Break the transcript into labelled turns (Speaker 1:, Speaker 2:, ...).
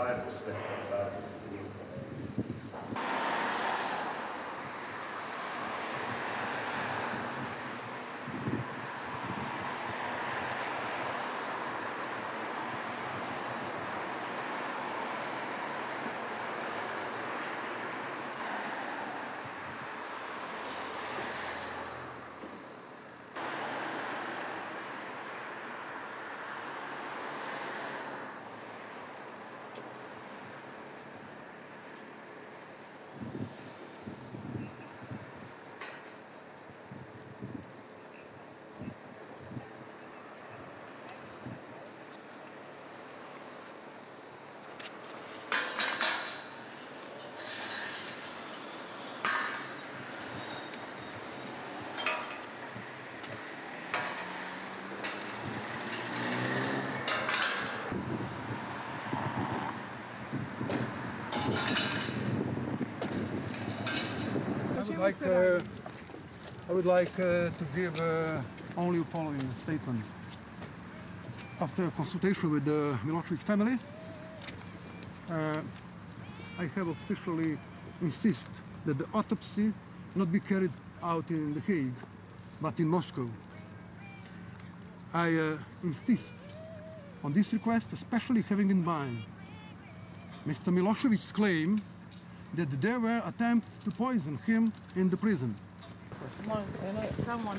Speaker 1: disciples stepped
Speaker 2: I would like, uh, I would like uh, to give uh, only the following statement. After consultation with the Milosevic family, uh, I have officially insist that the autopsy not be carried out in The Hague, but in Moscow. I uh, insist on this request, especially having in mind Mr. Milosevic's claim that there were attempts to poison him in the prison.
Speaker 3: Come on, come on.